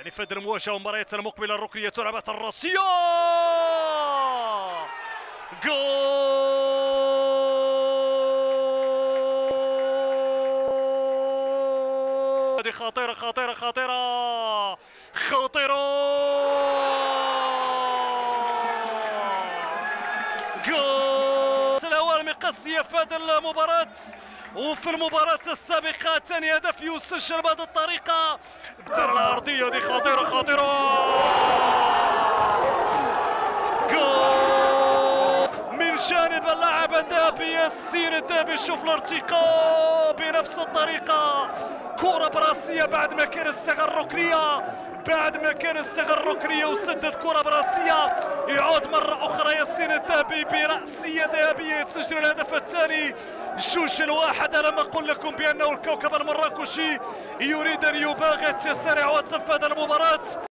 يعني في هذه المواجهه والمباريات المقبلة الركنية تلعبات الراسيه جول! هذه خطيرة خطيرة خطيرة. خطيرة! جول! الأول مقصيه في هذه المباراة وفي المباراة السابقة ثاني هدف يسجل بهذه الطريقة. الأرضية دي. خطيرة خطيرة. جول من جانب اللاعب الذهبي ياسين الذهبي. شوف الارتقاء بنفس الطريقة. كرة براسية بعد ما كان استغل ركنية. بعد ما كان استغل ركنية وسدد كرة براسية. يعود مرة أخرى ياسين الذهبي برأسية ذهبية يسجل الهدف الثاني. جوج الواحد أنا ما أقول لكم بأنه الكوكب المراكشي يريد أن يباغت يسارع هذه المباراة.